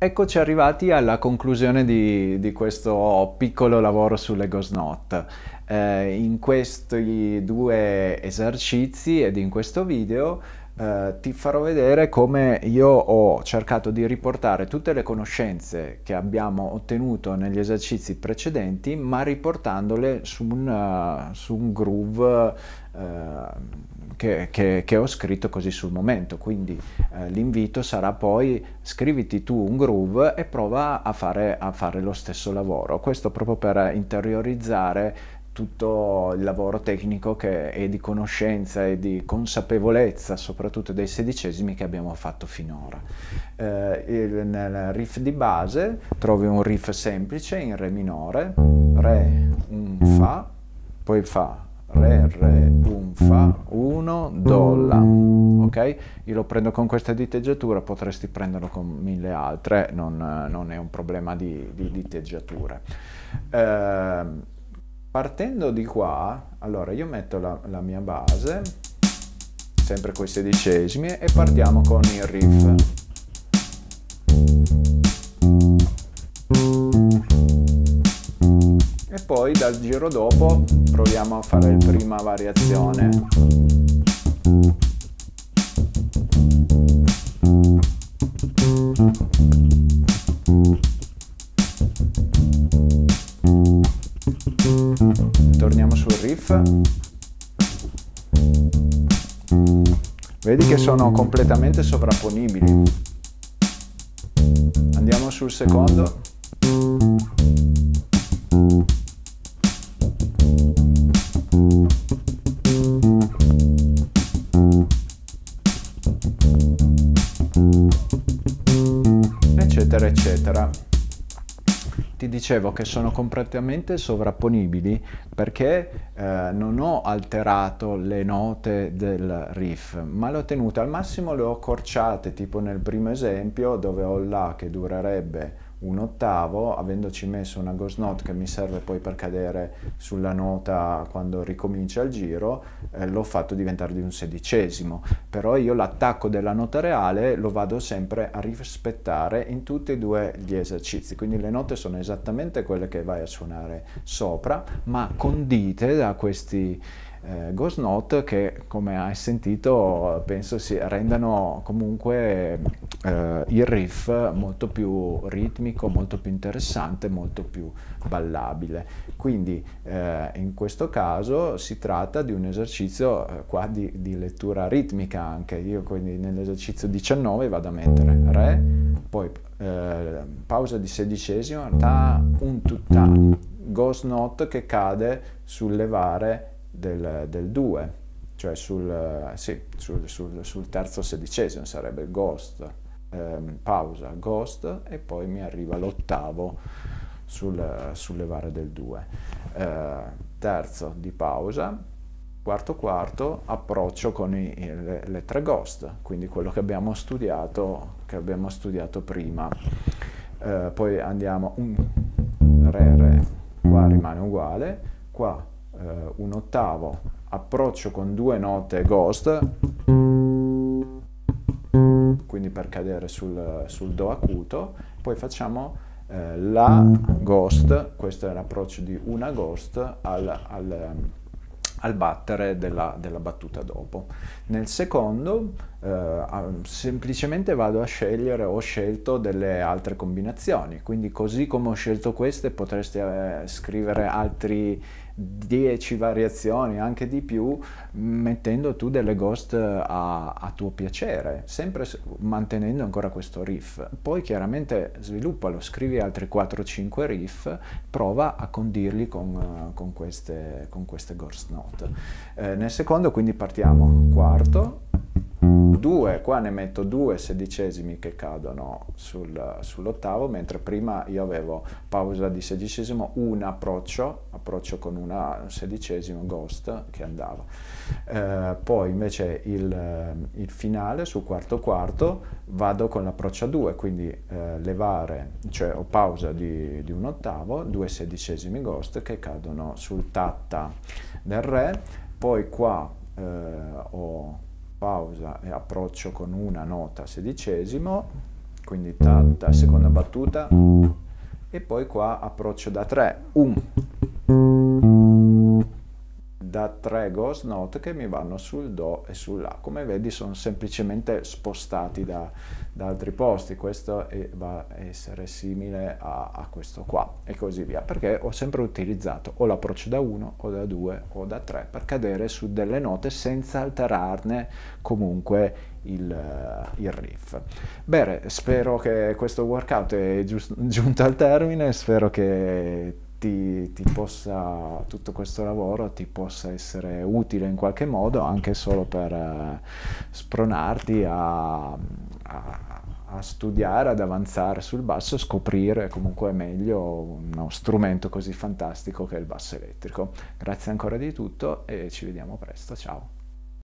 Eccoci arrivati alla conclusione di, di questo piccolo lavoro sulle Ghost Note. Eh, in questi due esercizi ed in questo video eh, ti farò vedere come io ho cercato di riportare tutte le conoscenze che abbiamo ottenuto negli esercizi precedenti, ma riportandole su un, uh, su un groove uh, che, che, che, ho scritto così sul momento. Quindi l'invito sarà poi scriviti tu un groove e prova a fare, a fare lo stesso lavoro. Questo proprio per interiorizzare tutto il lavoro tecnico che è di conoscenza e di consapevolezza, soprattutto dei sedicesimi che abbiamo fatto finora. Eh, il, nel riff di base trovi un riff semplice in Re minore, Re, un Fa, poi Fa, Re, Re, un Fa, 1, Do, La. Ok? Io lo prendo con questa diteggiatura, potresti prenderlo con mille altre, non, non è un problema di, di diteggiature. Eh, partendo di qua, allora io metto la, la mia base, sempre coi sedicesimi, e partiamo con il riff. E poi dal giro dopo proviamo a fare la prima variazione. Vedi che sono completamente sovrapponibili. Andiamo sul secondo. eccetera ti dicevo che sono completamente sovrapponibili perché eh, non ho alterato le note del riff, ma le ho tenute. Al massimo, le ho accorciate, tipo nel primo esempio dove ho La che durerebbe un ottavo, avendoci messo una ghost note che mi serve poi per cadere sulla nota quando ricomincia il giro, eh, l'ho fatto diventare di un sedicesimo, però io l'attacco della nota reale lo vado sempre a rispettare in tutti e due gli esercizi, quindi le note sono esattamente quelle che vai a suonare sopra, ma condite da questi eh, Ghost Note che come hai sentito penso si rendano comunque eh, il riff molto più ritmico, molto più interessante, molto più ballabile. Quindi eh, in questo caso si tratta di un esercizio eh, qua di, di, lettura ritmica anche, io quindi nell'esercizio 19 vado a mettere Re, poi eh, pausa di sedicesimo, ta, un tutta, Ghost Note che cade sul levare del, del 2, cioè sul, sì, sul, sul, sul, terzo sedicesimo sarebbe Ghost, ehm, pausa, Ghost e poi mi arriva l'ottavo sul, levare del 2. Eh, terzo di pausa, quarto quarto approccio con i, le, le, tre Ghost, quindi quello che abbiamo studiato, che abbiamo studiato prima. Eh, poi andiamo un re re, qua rimane uguale, qua eh, un ottavo, approccio con due note ghost, quindi per cadere sul, sul Do acuto, poi facciamo eh, la ghost, questo è l'approccio di una ghost al, al, al battere della, della, battuta dopo. Nel secondo eh, semplicemente vado a scegliere, ho scelto delle altre combinazioni, quindi così come ho scelto queste potreste eh, scrivere altri 10 variazioni, anche di più, mettendo tu delle ghost a, a, tuo piacere, sempre mantenendo ancora questo riff. Poi chiaramente sviluppalo, scrivi altri 4-5 riff, prova a condirli con, con, queste, con queste ghost note. Eh, nel secondo quindi partiamo quarto, 2, qua ne metto due sedicesimi che cadono sul, sull'ottavo, mentre prima io avevo pausa di sedicesimo, un approccio, approccio con una sedicesimo ghost che andava. Eh, poi invece il, il, finale sul quarto quarto vado con l'approccio a 2, quindi eh, levare, cioè ho pausa di, di un ottavo, due sedicesimi ghost che cadono sul tatta del re, poi qua eh, ho pausa e approccio con una nota sedicesimo, quindi ta, ta, seconda battuta, e poi qua approccio da 3, 1, da 3 ghost note che mi vanno sul do e sul la. Come vedi sono semplicemente spostati da, da altri posti, questo è, va a essere simile a, a, questo qua e così via, perché ho sempre utilizzato o l'approccio da 1 o da 2 o da 3 per cadere su delle note senza alterarne comunque il, il riff. Bene, spero che questo workout è giunto al termine, spero che ti, ti, possa, tutto questo lavoro ti possa essere utile in qualche modo, anche solo per uh, spronarti a, a, a, studiare, ad avanzare sul basso, scoprire comunque meglio uno strumento così fantastico che è il basso elettrico. Grazie ancora di tutto e ci vediamo presto, ciao!